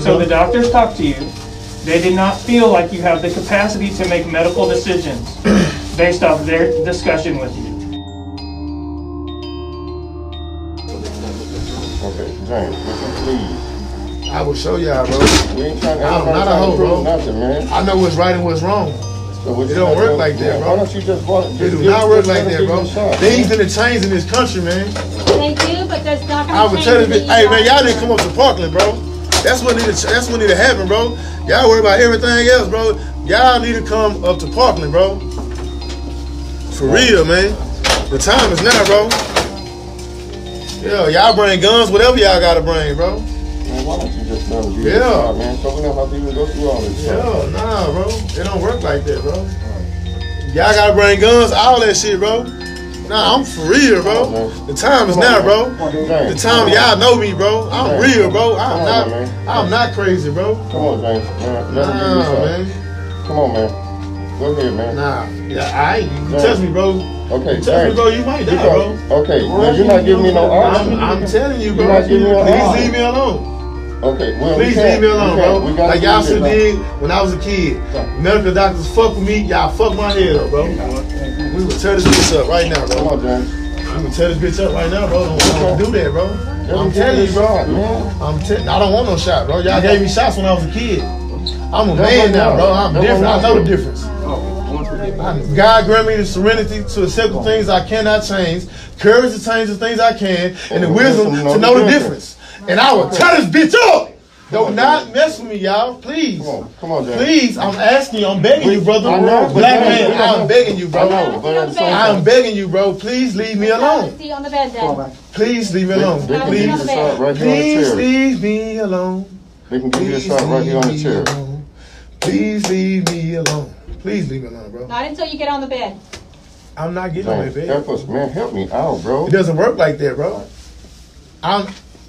So the doctors talked to you. They did not feel like you have the capacity to make medical decisions based off their discussion with you. Okay, James, listen, please. I will show y'all, bro. We ain't trying, I'm not a trying to hoe, bro. Nothing, man. I know what's right and what's wrong. So what It you don't work like that, bro. Why don't you just want, It just do give- not work like that, bro. give you Things man. in the change in this country, man. They do, but there's not I gonna would tell you, hey man, y'all didn't come up to Parkland, bro. That's what need to that's what need to happen, bro. Y'all worry about everything else, bro. Y'all need to come up to Parkland, bro. For real, man. The time is now, bro. Yeah, y'all bring guns, whatever y'all gotta bring, bro. Man, why don't you just let them you Yeah. man? So we don't have to even go through all this. stuff. Yeah, nah, bro. It don't work like that, bro. Y'all gotta bring guns, all that shit, bro. Nah, I'm for real, bro. The time is now, bro. The time y'all know me, bro. I'm real, bro. I'm not. I'm not crazy, bro. Come on, Man, let them give you a Nah, man. Come on, man. Go ahead, man. Nah, yeah, I ain't. You touch me, bro. Okay, You touch me, bro. You might die, bro. Okay, now you're not giving me no I'm. I'm telling you, bro. You're not giving me an Please option. leave me alone. Okay, well, Please we leave me we alone, can't. bro. We Like y'all should did when I was a kid. Medical doctors fuck with me. Y'all fuck my head up, bro. We would tear this bitch up right now, Come bro. on, James. We would tear this bitch up right now, bro. Don't, do that, bro. I'm telling you bro. man. I'm telling. I don't want no shot, bro. Y'all gave me shots when I was a kid. I'm a man now, bro. I'm different. I know the difference. God grant me the serenity to accept the things I cannot change, courage to change the things I can, and the wisdom wisdom to know the difference. And I will tear this bitch up. Do not not mess with me, y'all. Please. Come on, come on, James. Please, I'm asking you, I'm begging you, brother. I know, but Black man, I'm begging you, bro. I know, but at the same I'm begging you, bro. Please leave me alone. See on the bed then. Please leave me alone. they can give you a Please, right here on the please chair. leave me alone. They can give you a Please shot right here on the leave chair. me alone. Please leave me alone. Please leave me alone, bro. Not until you get on the bed. I'm not getting on the James, bed. help us, man. Help me out, bro. It doesn't work like that, bro. I'm.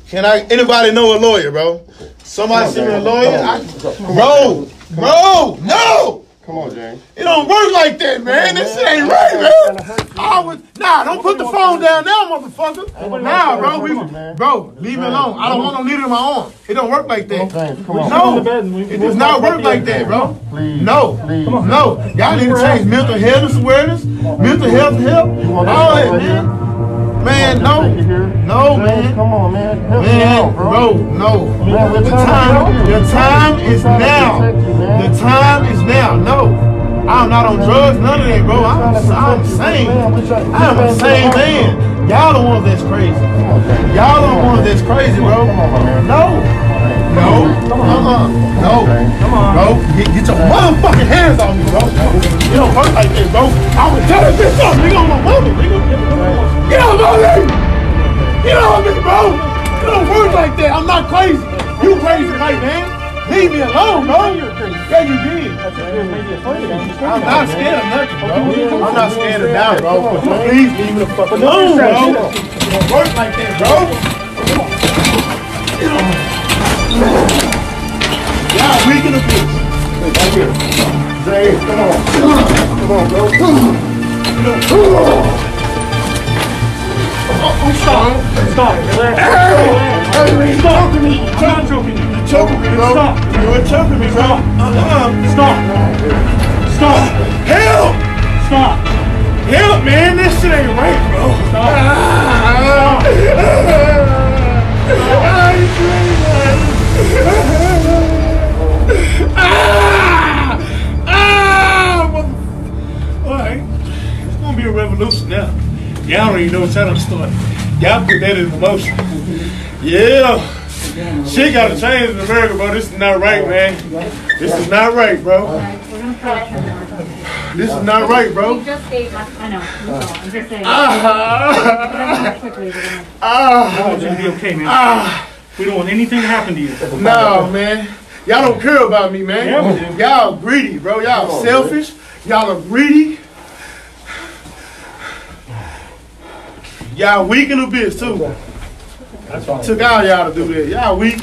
Can I? Anybody know a lawyer, bro? Somebody Come on, send me a lawyer. On, I, James. Come on, bro, James. bro, no. Come on, James. It don't work like that, man. This shit ain't right, man. I was nah. Don't put the phone down now, motherfucker. Nah, bro. We, bro, leave me alone. I don't want no needle in my arm. It don't work like that. James, come on. No, it does not work like that, bro. Please. No, Please. no. Y'all need to change mental health awareness, mental health help, all that, man. Man, no, no, man. come on, man. Help Man, out, bro. bro, no. Man, The time, the time is We're trying to now. you. The time is now. No, I'm not on drugs, none of that, bro. I'm, I'm sane. I'm a sane man. Y'all the ones that's crazy. Y'all the ones that's crazy, bro. No, no, uh-uh, no. Bro, get, get your motherfucking hands off me, bro. You don't work like that, bro. I would tell this up, nigga, on my mother, nigga. Get off of me! Get off me, bro! It don't work like that. I'm not crazy. You crazy, right, man? Leave me alone, bro. Yeah, you did. I'm not scared of nothing, bro. I'm not scared of doubt, bro. Please leave me the fuck alone, bro. Don't work like that, bro. Y'all weak in the bitch. James, come on. Come on, bro. Oh, stop. Stop. Relax. Stop. I'm not choking you. You choking me, bro. Stop. You were choking me, bro. Uh-uh. Stop. Stop. Help! Y'all don't even know what y'all done started. Y'all put that in motion. Yeah. Shit gotta change in America, bro. This is not right, man. This is not right, bro. This is not right, bro. You just gave us. I know, I'm just saying. Ah! Quickly. Ah! Gonna be okay, man. Ah! We don't want anything to happen to you. No, man. Y'all don't care about me, man. Yeah, we do. Y'all greedy, bro. Y'all selfish. Y'all are greedy. Y'all weak in the bitch too. Took all y'all to do that. Y'all weak.